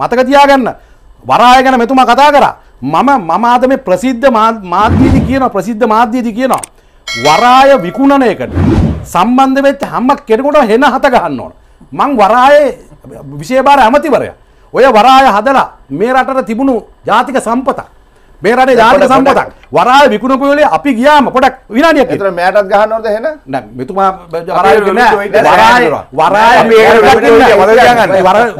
මතක තියාගන්න. වරාය ගැන මෙතුමා කතා කරා. මම මම අද මේ ප්‍රසිද්ධ මාධ්‍යයේදී කියනවා ප්‍රසිද්ධ මාධ්‍යයේදී කියනවා. වරාය විකුණන එකට සම්බන්ධ වෙච්ච හැම කෙනෙකුට හෙන හත ගහන්න ඕන. මං වරායේ විශේෂ බාර ඇමතිවරයා. ඔය වරාය හදලා මේ රටට තිබුණු ජාතික සම්පතක්. මේ රටේ ජාතික සම්පතක් වරාය විකුණපු වෙලේ අපි ගියාම පොඩක් විනාඩියක් එතන මෑටත් ගහන්නවද එහෙන නෑ මෙතුමා වරාය වරාය ඉන්න වරාය ඉන්න වරාය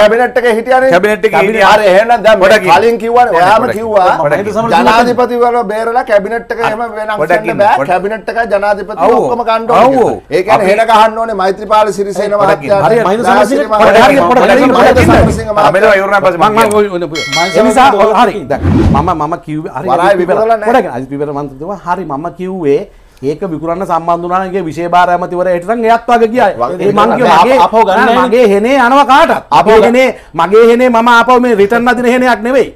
කැබිනට් එකේ හිටියානේ කැබිනට් එකේ හිටියා. හරි එහෙනම් දැන් මේ පොඩක් ඉන්න. කලින් කිව්වනේ ඔයාම ඉන්න. කිව්වා පොඩක් ඉන්න. ජනාධිපතිවරව බේරලා කැබිනට් එක එහෙම වෙනස් ඉන්න. බෑ කැබිනට් එක ජනාධිපති ඔව්. ඔක්කොම ගන්න. ඕනේ ඒ කියන්නේ හෙන ගහන්න ඕනේ මෛත්‍රීපාල සිරිසේන ඉන්න. මහත්තයාට හරි, මහින්ද සමරසිංහ ඉන්න, ඉන්න. මම මම මම කිව්වේ හරි වරාය විකුණලා අජිත් පිපර මන්ත්‍රතුමා හරි මම කිව්වේ ඒක විකුණන්න සම්බන්ධ වුණා නම් ඒ විශේෂ බාර ඇමතිවරයා හිටන් එයත් වගේ ගියා ඒ මං කිව්වා නෑ, මගේ ආපහු ගන්න. මගේ හෙනේ යනවා කාටත්. ආපහු මගේ. හෙනේ මම ආපහු මේ රිටර්න් අදින හෙනයක් නෙවෙයි.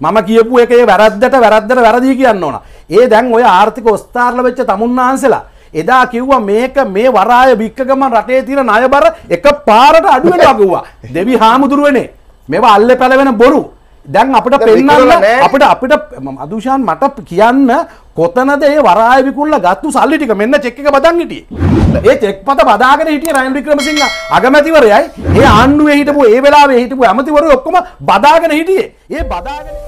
මම කියපු එකේ වැරද්දට වැරද්දට වැරදි කියන්න ඕන. ඒ දැන් ඔය ආර්ථික ඔස්තාරල වෙච්ච තමුන්නාන්සලා එදා කිව්වා මේක මේ වරාය වික්කගම රටේ තියෙන ණයබර එක පාරට අඩු වෙනවා කිව්වා. දෙවි හාමුදුරුවනේ. මේවා අල්ලේ පැලවෙන බොරු දැන් අපිට නැහැ. අපිට අපිට අදුෂාන් මට කියන්න කොතනද ඒ වරාය විකුල්ල ගත්තු සල්ලි ටික? මෙන්න චෙක් එක බදන් හිටියේ. ඒ චෙක් පත බදාගෙන හිටියේ රනිල් වික්‍රමසිංහ අගමැතිවරයයි. ඒ ආණ්ඩුවේ හිටපු ඒ වෙලාවේ හිටපු ඇමතිවරු ඔක්කොම බදාගෙන හිටියේ. ඒ බදාගෙන